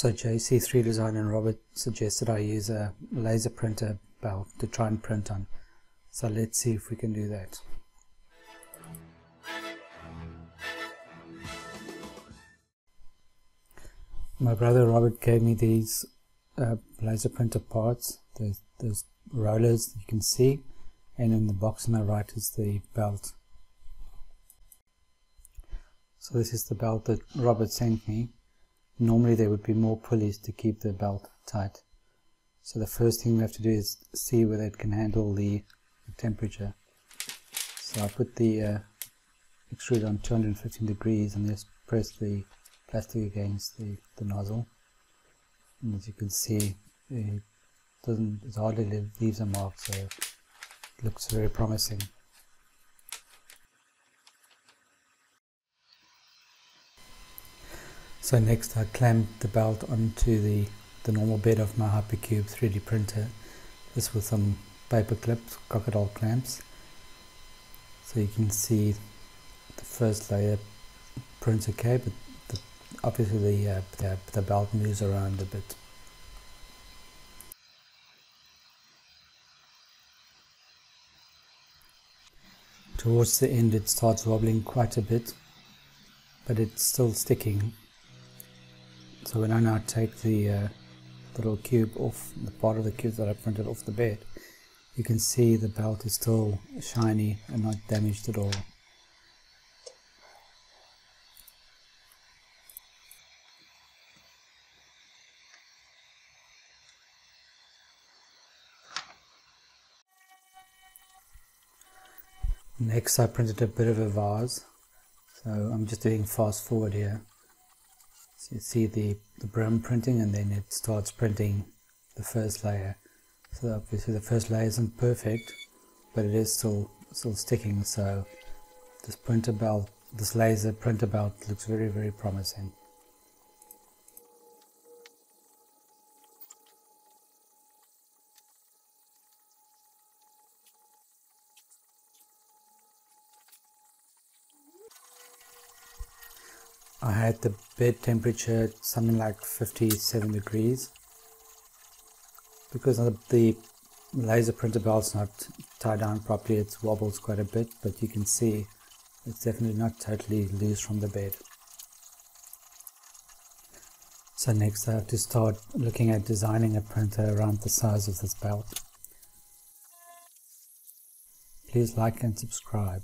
So JC3 Design and Robert suggested I use a laser printer belt to try and print on. So let's see if we can do that. My brother Robert gave me these uh, laser printer parts. those, there's rollers you can see and in the box on the right is the belt. So this is the belt that Robert sent me normally there would be more pulleys to keep the belt tight. So the first thing we have to do is see whether it can handle the, temperature. So I put the uh, extrude on 215 degrees and just press the plastic against the, the nozzle. And as you can see, it doesn't it hardly leaves a mark, so it looks very promising. So next I clamped the belt onto the, the normal bed of my Hypercube 3D printer. This with some paper clips, crocodile clamps. So you can see the first layer prints okay, but the, obviously the, uh, the, the belt moves around a bit. Towards the end it starts wobbling quite a bit, but it's still sticking so when I now take the uh, little cube off, the part of the cube that I printed off the bed, you can see the belt is still shiny and not damaged at all. Next I printed a bit of a vase, so I'm just doing fast forward here. So you see the, the brim printing and then it starts printing the first layer. So obviously the first layer isn't perfect, but it is still still sticking. So this printer belt, this laser printer belt looks very, very promising. I had the bed temperature something like 57 degrees. Because the laser printer belt's not tied down properly it wobbles quite a bit but you can see it's definitely not totally loose from the bed. So next I have to start looking at designing a printer around the size of this belt. Please like and subscribe